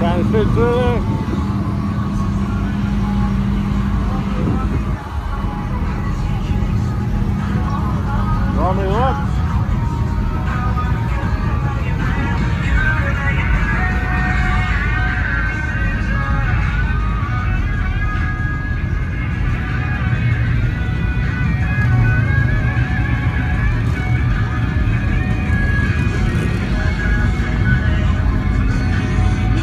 Trying to sit through there. Normally.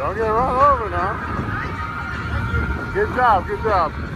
Don't get run over now. Good job, good job.